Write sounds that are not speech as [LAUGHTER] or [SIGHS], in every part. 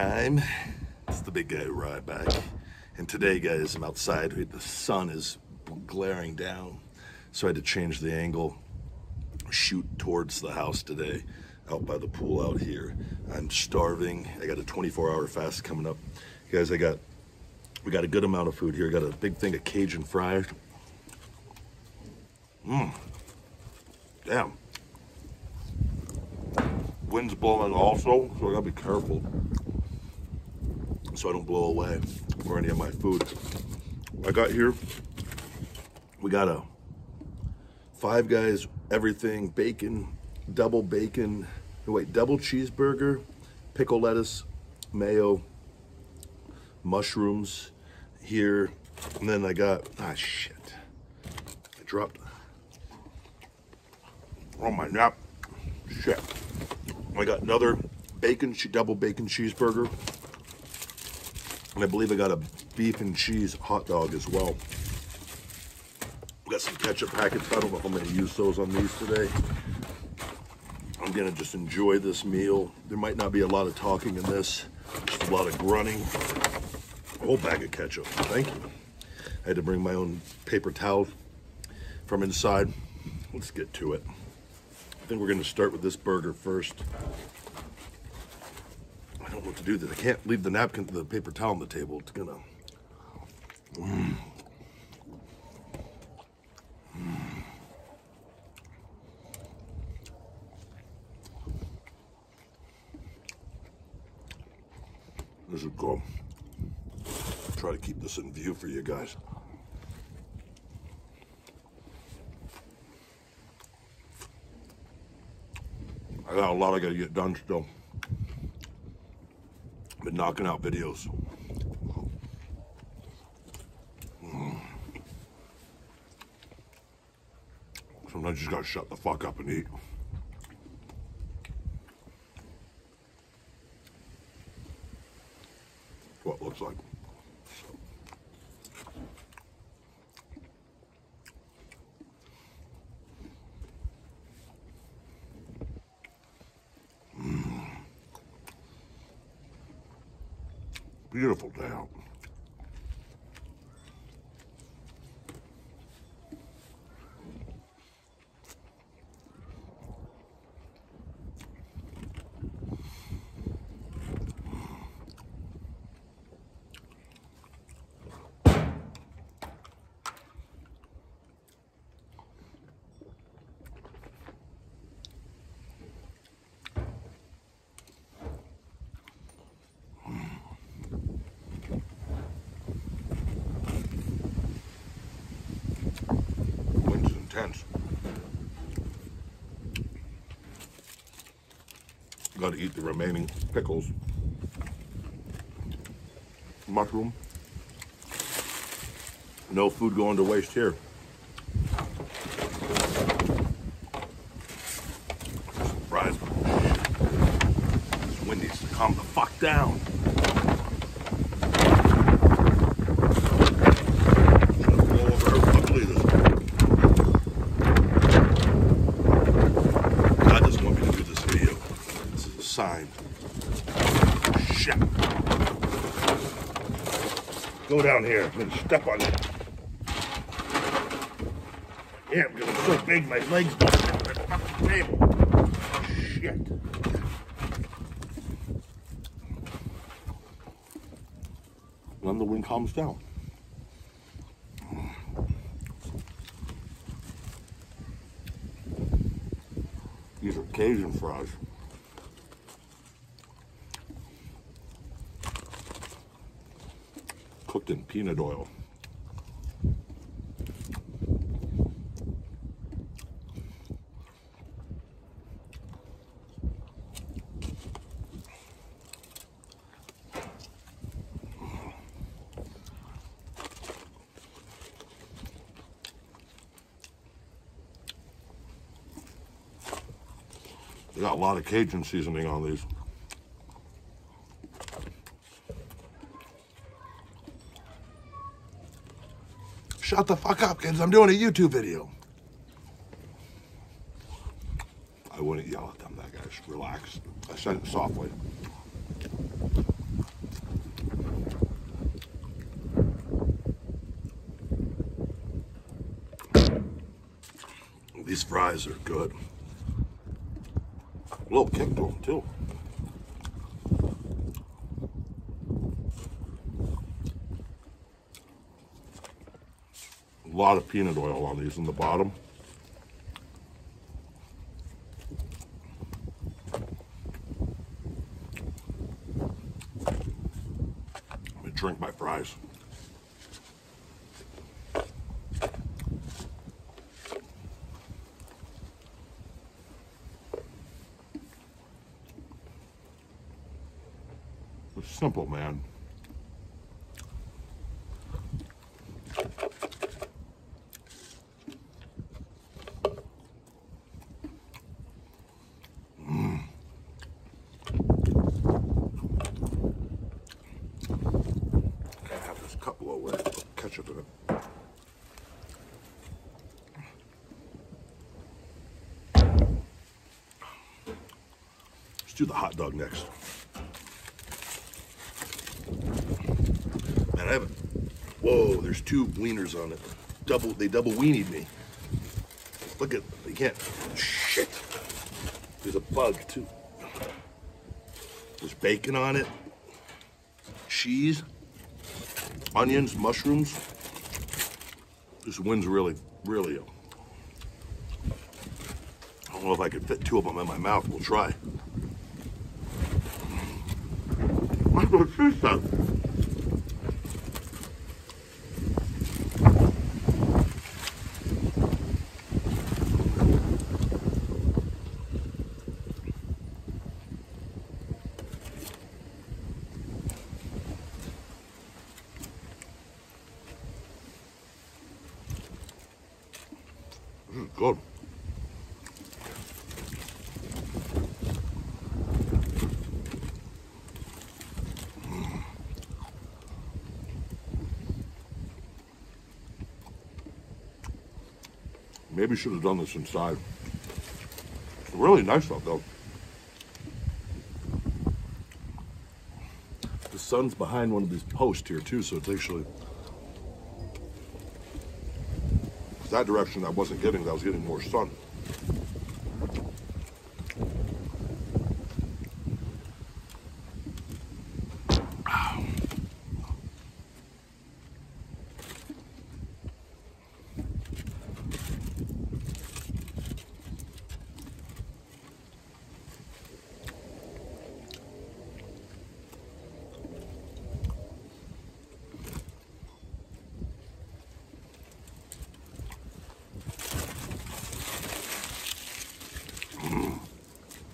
time. It's the big guy Ryback. And today, guys, I'm outside. The sun is glaring down. So I had to change the angle, shoot towards the house today, out by the pool out here. I'm starving. I got a 24 hour fast coming up. Guys, I got, we got a good amount of food here. I got a big thing of Cajun fries. Mmm. Damn. Wind's blowing also, so I gotta be careful so I don't blow away or any of my food. I got here, we got a Five Guys everything, bacon, double bacon, wait, double cheeseburger, pickle lettuce, mayo, mushrooms here, and then I got, ah shit, I dropped on my nap, shit. I got another bacon, double bacon cheeseburger. And I believe I got a beef and cheese hot dog as well. We got some ketchup packets. I don't know if I'm going to use those on these today. I'm going to just enjoy this meal. There might not be a lot of talking in this, just a lot of grunting. A whole bag of ketchup. Thank you. I had to bring my own paper towel from inside. Let's get to it. I think we're going to start with this burger first. What to do that. I can't leave the napkin, the paper towel on the table. It's gonna. Mm. This is good. Try to keep this in view for you guys. I got a lot I gotta get done still. Been knocking out videos. Sometimes you just gotta shut the fuck up and eat. What it looks like. Beautiful day out. Wind's intense. Got to eat the remaining pickles. Mushroom. No food going to waste here. Fries. This to calm the fuck down. Should've blown over her. Look at this. God doesn't want me to do this video. This is a sign. Shit. Go down here. I'm step on it. Yeah, because I'm so big, my legs don't fit the table. Shit. Then the wind calms down. These are Cajun fries. Cooked peanut oil. They got a lot of Cajun seasoning on these. Shut the fuck up, kids. I'm doing a YouTube video. I wouldn't yell at them, that guys. Relax. I said it softly. These fries are good. A little kick to them, too. Lot of peanut oil on these in the bottom. Let me drink my fries. Simple, man. I have this cup low where I put ketchup in it. Let's do the hot dog next. Man, I haven't. Whoa, there's two wieners on it. Double, they double weenied me. Look at, you can't. Shit. There's a bug too. There's bacon on it, cheese, onions, mushrooms. This one's really, really. I don't know if I could fit two of them in my mouth. We'll try. Mm, good. Maybe should have done this inside. Really nice stuff though. The sun's behind one of these posts here too, so it's actually that direction I wasn't getting, I was getting more sun.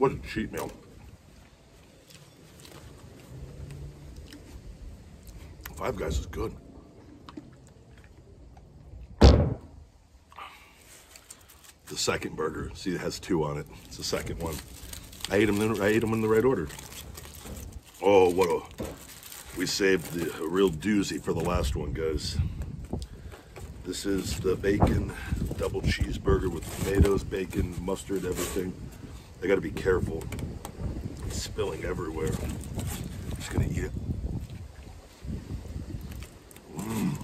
What a cheat meal. Five Guys is good. The second burger, see, it has two on it. It's the second one. I ate them. In, I ate them in the right order. Oh, what a! We saved the a real doozy for the last one, guys. This is the bacon double cheeseburger with tomatoes, bacon, mustard, everything. I gotta be careful. It's spilling everywhere. I'm just gonna eat it. Mm.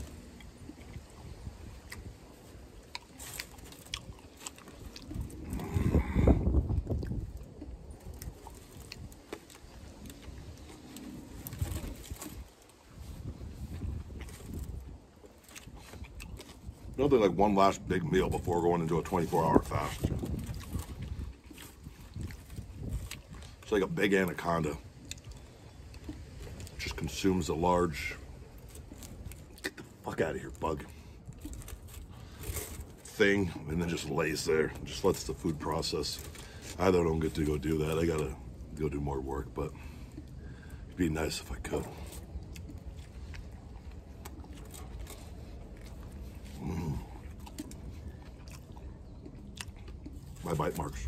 Like one last big meal before going into a 24 hour fast. It's like a big anaconda. Just consumes a large. Get the fuck out of here, bug. Thing, and then just lays there. Just lets the food process. I don't get to go do that. I gotta go do more work, but it'd be nice if I could. Mm. My bite marks.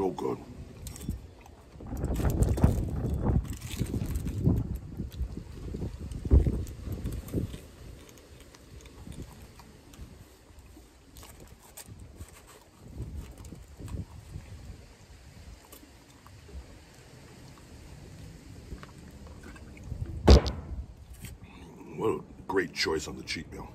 So good. What a great choice on the cheat meal.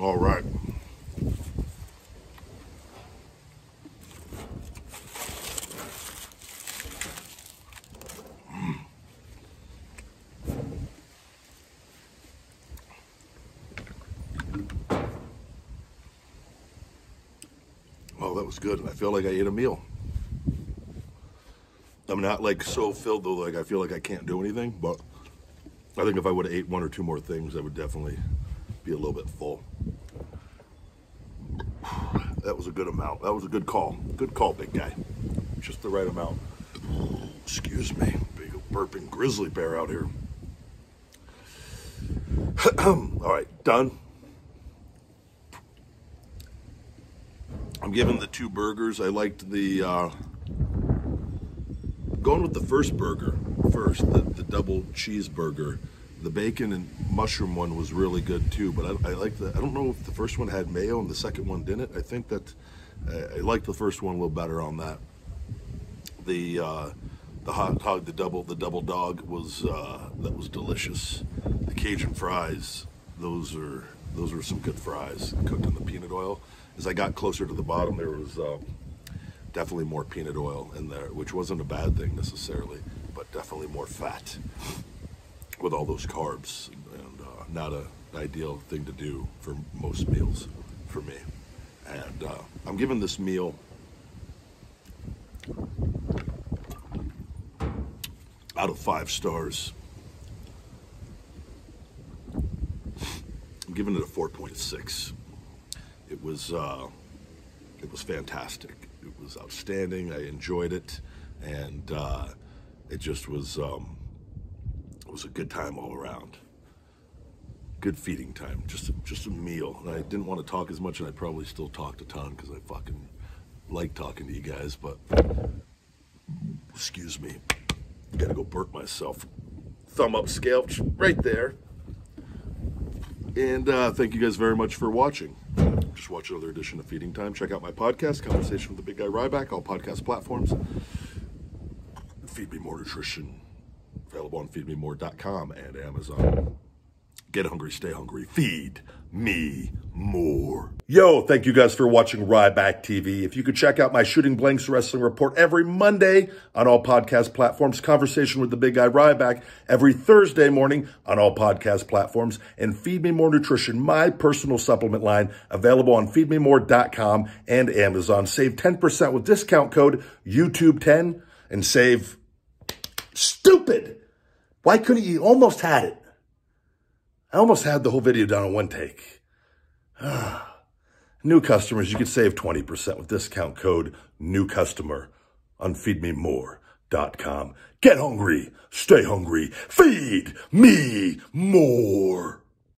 All right. Oh, that was good. I feel like I ate a meal. I'm not like so filled though, like I feel like I can't do anything, but I think if I would have ate one or two more things, I would definitely be a little bit full. That was a good amount. That was a good call. Good call, big guy. Just the right amount. Excuse me. Big burping grizzly bear out here. [CLEARS THROAT] All right, done. I'm giving the two burgers. I liked the uh, going with the first burger first, the, the double cheeseburger. The bacon and mushroom one was really good too, but I, I like the. I don't know if the first one had mayo and the second one didn't. I think that I, I liked the first one a little better on that. The uh, the hot dog, the double the double dog was uh, that was delicious. The Cajun fries, those are those were some good fries cooked in the peanut oil. As I got closer to the bottom, there was uh, definitely more peanut oil in there, which wasn't a bad thing necessarily, but definitely more fat with all those carbs, and uh, not a, ideal thing to do for most meals for me. And uh, I'm giving this meal out of five stars. I'm giving it a 4.6. It was uh, it was fantastic. It was outstanding. I enjoyed it, and uh, it just was um, it was a good time all around. Good feeding time, just a, just a meal. And I didn't want to talk as much, and I probably still talked a ton because I fucking like talking to you guys. But excuse me, gotta go burp myself. Thumb up, scale right there. And uh, thank you guys very much for watching. Just watch another edition of Feeding Time. Check out my podcast, Conversation with the Big Guy Ryback, all podcast platforms. Feed Me More Nutrition, available on feedmemore.com and Amazon. Get hungry, stay hungry. Feed me more. Yo, thank you guys for watching Ryback TV. If you could check out my Shooting Blanks Wrestling Report every Monday on all podcast platforms, Conversation with the Big Guy Ryback every Thursday morning on all podcast platforms, and Feed Me More Nutrition, my personal supplement line, available on feedmemore.com and Amazon. Save 10% with discount code YouTube10 and save stupid. Why couldn't you? Almost had it. I almost had the whole video done in one take. [SIGHS] New customers, you can save 20% with discount code new customer on feedmemore.com. Get hungry, stay hungry, feed me more.